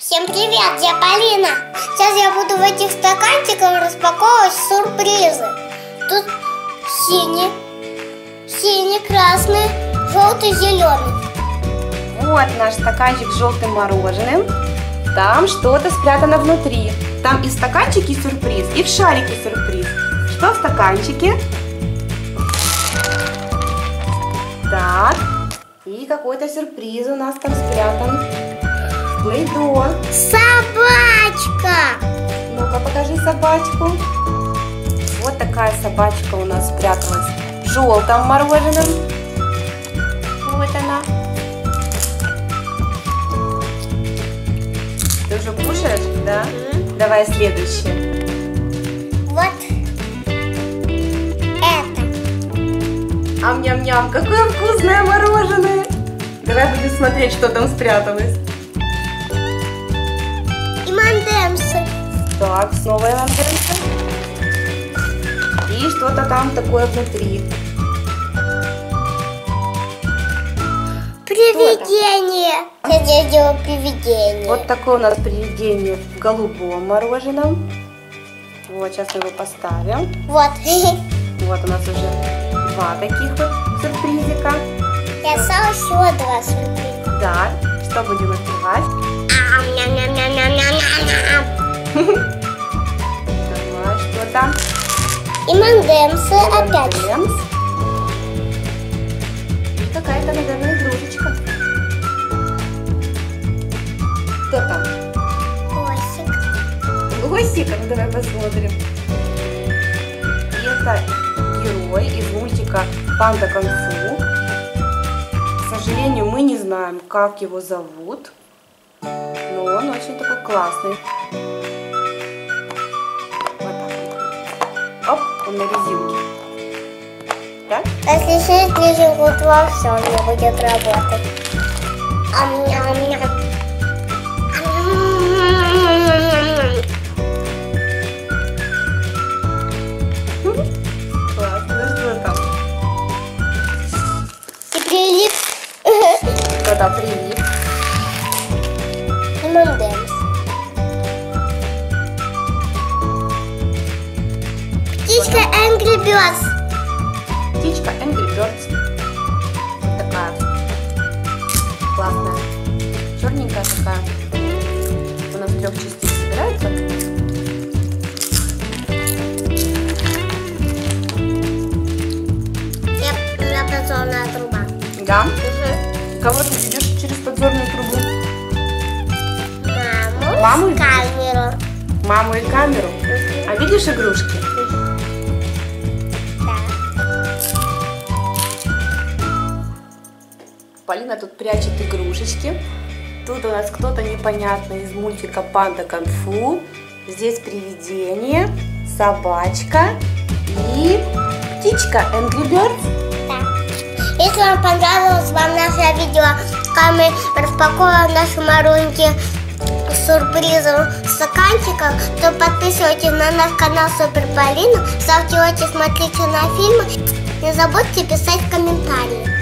Всем привет, я Полина. Сейчас я буду в этих стаканчиках распаковывать сюрпризы. Тут синий, синий, красный, желтый, зеленый. Вот наш стаканчик с желтым мороженым. Там что-то спрятано внутри. Там и в стаканчике сюрприз, и в шарике сюрприз. Что в стаканчике? Так, и какой-то сюрприз у нас там спрятан. Плейдо. Собачка! Ну-ка, покажи собачку. Вот такая собачка у нас спряталась в желтом мороженом. Вот она. Ты уже кушаешь, да? Мгм. Давай следующее. Вот это. Ам-ням-ням, какое вкусное мороженое! Давай будем смотреть, что там спряталось. Так, снова я вам И что-то там такое внутри. Привидение. Я сделаю привидение. Вот такое у нас привидение в голубом мороженом. Вот, сейчас мы его поставим. Вот. Вот у нас уже два таких вот сюрпризика. Я стала еще два сюрприза. Да, что будем открывать? там? И мандемсы опять. И какая-то, наверное, игрушечка. Кто там? Косик. Лосик? Ну, давай посмотрим. И это герой из мультика «Панда Конг-фу». К сожалению, мы не знаем, как его зовут, но он очень такой классный. Оп, он на резинке. Так? Если шесть ближе вот во всем не будет работать. Ам-ням-ням. Ам-ням-ням-ням. Классно, ну что там? И прилип. Когда прилип. И. Angry Birds. Птичка Angry Birds. Такая. Классная. Черненькая такая. Она в трех частей собирается. Я подзорная труба. Да. Кого ты ведешь через подзорную трубу? Маму, Маму видишь? камеру. Маму и камеру. А видишь игрушки? Полина тут прячет игрушечки. Тут у нас кто-то непонятный из мультика Панда Конфу. Здесь привидение, собачка и птичка Angry Birds. Да. Если вам понравилось вам наше видео, как мы распаковываем наши маленькие сюрпризы в стаканчиках, то подписывайтесь на наш канал Супер Полина, ставьте лайки, смотрите на фильмы. Не забудьте писать комментарии.